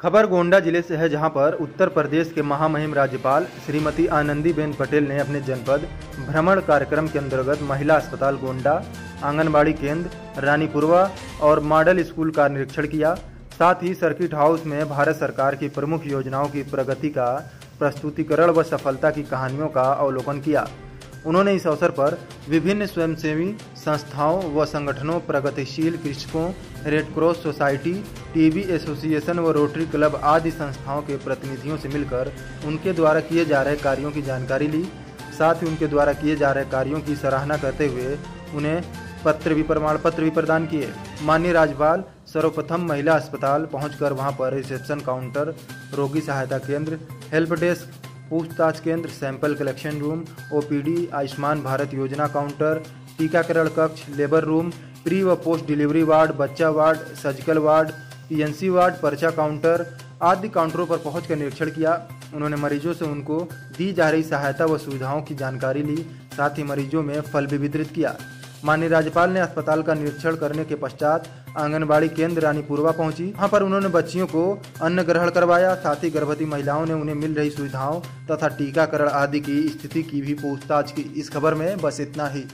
खबर गोंडा ज़िले से है, जहाँ पर उत्तर प्रदेश के महामहिम राज्यपाल श्रीमती आनंदीबेन पटेल ने अपने जनपद भ्रमण कार्यक्रम के अंतर्गत महिला अस्पताल गोंडा, आंगनबाड़ी केंद्र रानीपुरवा और मॉडल स्कूल का निरीक्षण किया। साथ ही सर्किट हाउस में भारत सरकार की प्रमुख योजनाओं की प्रगति का प्रस्तुतिकरण व सफलता की कहानियों का अवलोकन किया। उन्होंने इस अवसर पर विभिन्न स्वयंसेवी संस्थाओं व संगठनों, प्रगतिशील कृषकों, Red Cross society TB association व रोटरी क्लब आदि संस्थाओं के प्रतिनिधियों से मिलकर उनके द्वारा किए जा रहे कार्यों की जानकारी ली। साथ ही उनके द्वारा किए जा रहे कार्यों की सराहना करते हुए उन्हें पत्र भी प्रमाण पत्र भी प्रदान किए। माननीय राज्यपाल, सर्वप्रथम महिला अस्पताल पहुंचकर वहाँ पर रिसेप्शन काउंटर, रोगी सहायता केंद्र, हेल्प डेस्क, पूछताछ केंद्र, sample collection room, OPD, Ayushman Bharat योजना काउंटर, टीकाकरण कक्ष, लेबर रूम, प्री व पोस्ट डिलीवरी वार्ड, बच्चा ward, surgical ward PNC ward, पर्चा काउंटर आदि काउंटरों पर पहुंचकर निरीक्षण किया। उन्होंने मरीजों से उनको दी जा रही सहायता व सुविधाओं की जानकारी ली, साथ ही मरीजों में फल भी वितरित किया। माननीय राज्यपाल ने अस्पताल का निरीक्षण करने के पश्चात आंगनबाड़ी केंद्र रानीपुरवा पहुँची। वहाँ पर उन्होंने बच्चियों को अन्न ग्रहण करवाया, साथ ही गर्भवती महिलाओं ने उन्हें मिल रही सुविधाओं तथा टीकाकरण आदि की स्थिति की भी पूछताछ की। इस खबर में बस इतना ही।